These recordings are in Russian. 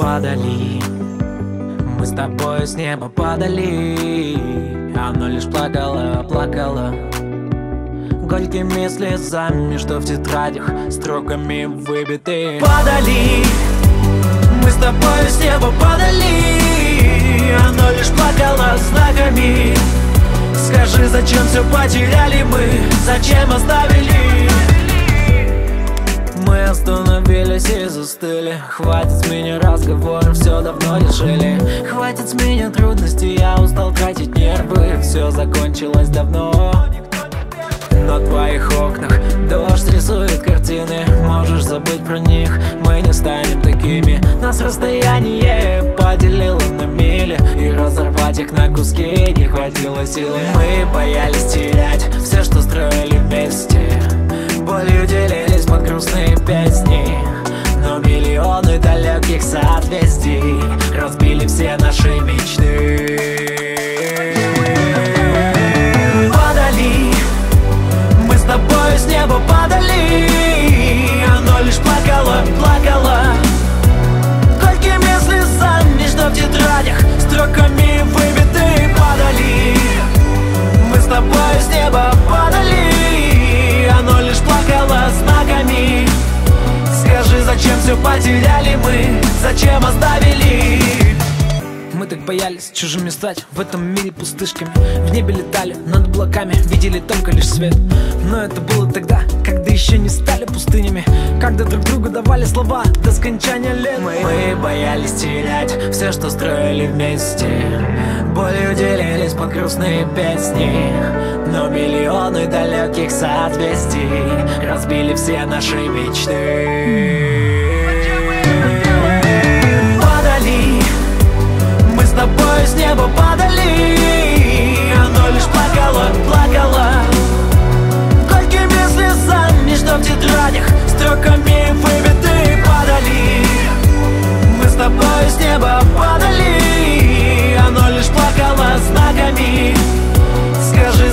падали. Мы с тобой с неба падали. Оно лишь плакало, плакало. Горькими слезами, что в тетрадях Строками выбиты Падали. Мы с тобой с неба падали. Оно лишь плакало знаками. Скажи, зачем все потеряли мы? Зачем оставили? И застыли. Хватит с меня разговоров, все давно решили. Хватит с меня трудностей, я устал тратить нервы. Все закончилось давно. На твоих окнах Дождь рисует картины. Можешь забыть про них Мы не станем такими. Нас расстояние поделило на мили И разорвать их на куски Не хватило силы Мы боялись терять Все, что строили вместе. Болью делились под грустные песни все потеряли мы. Зачем оставили? Мы так боялись чужими стать В этом мире пустышками. В небе летали над облаками Видели только лишь свет. Но это было тогда, когда еще не стали пустынями. Когда друг другу давали слова До скончания лет. Мы, мы боялись терять Все, что строили вместе. Болью делились под грустные песни. Но миллионы далеких соответствий Разбили все наши мечты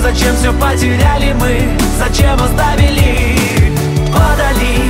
Зачем все потеряли мы? Зачем оставили подали?